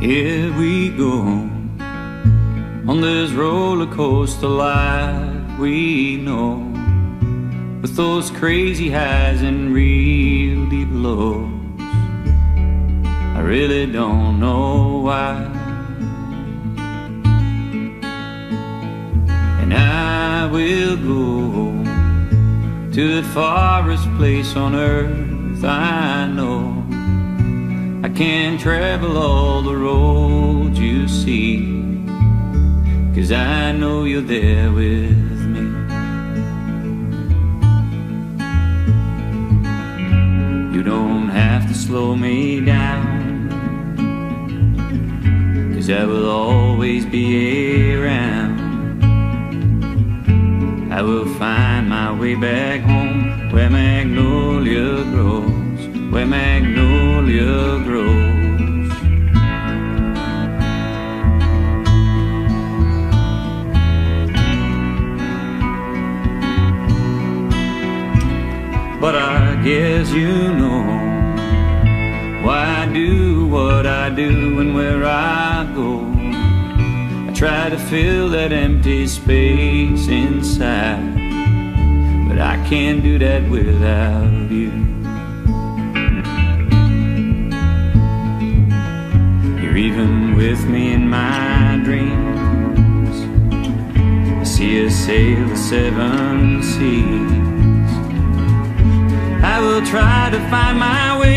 Here we go on this roller coaster life we know, with those crazy highs and real deep lows. I really don't know why. And I will go to the farthest place on earth I know. Can travel all the roads you see, cause I know you're there with me. You don't have to slow me down, cause I will always be around. I will find my way back home where magnolia grows, where magnolia grows. But I guess you know why I do what I do and where I go. I try to fill that empty space inside, but I can't do that without sail the seven seas. I will try to find my way.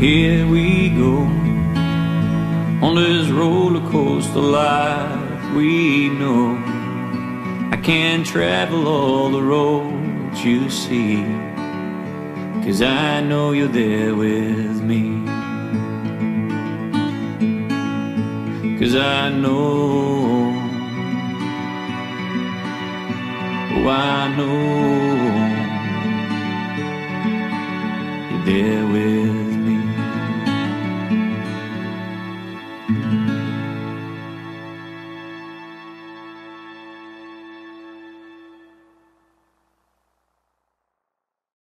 Here we go on this roller coaster life we know. I can't travel all the roads you see, cause I know you're there with me. Cause I know, oh, I know you're there with